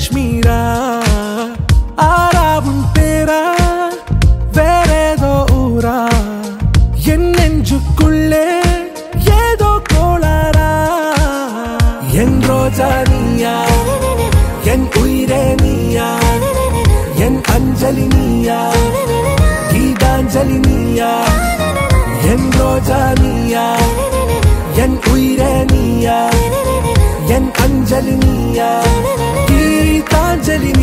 காஷ்மீரா ஆரா உன் பேரா வேறேதோ ஊரா? என் நெஞ்சுக்குள்ளே ஏதோ கோளாரா என் ரோஜா நீயா? என் உயிரே நீயா? என் அஞ்சலி நீயா? கீதாஞ்சலி நீயா? என் ரோஜா நீயா? என் உயிரே நீயா? என் அஞ்சலி நீயா? Angelina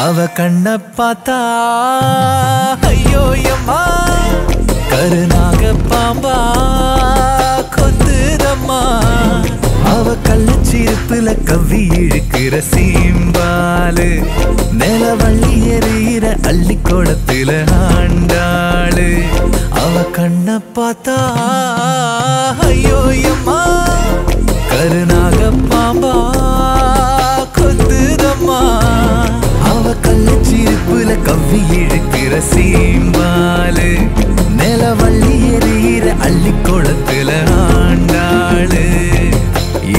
அவ கண்ண பார்த்தா ஐயோ எம்மா. கருணாக பாம்பா. கொத்துதம்மா. அவ கள்ளச்சிருப்புல கவ்வி இழுக்கிற சீம்பாலு. நிலவள்ளி எறிகிற அள்ளி குளத்துல ஆண்டாளு. அவ கண்ண பார்த்தா கள்ளச்சிருப்புல கவ்வி இழுக்கிற சீம்பாலு நிலவள்ளி எறிகிற அள்ளி குளத்துல ஆண்டாளு.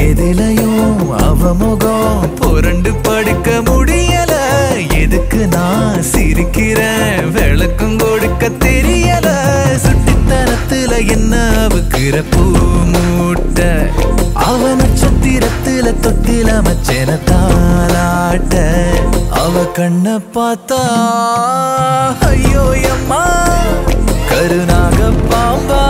எதிலையும் அவமுகம் புரண்டு படுக்க முடியல. எதுக்கு நான் சிரிக்கிறேன் விளக்கும் கொடுக்க தெரியல. சுட்டித்தனத்துல என்ன அவுக்கிற பூ மூட்ட அவ நட்சத்திரத்துல தொட்டில மச்சன தாளாட்ட. கண்ண பார்த்தா ஐயோ அம்மா. கருணாக பாம்பா.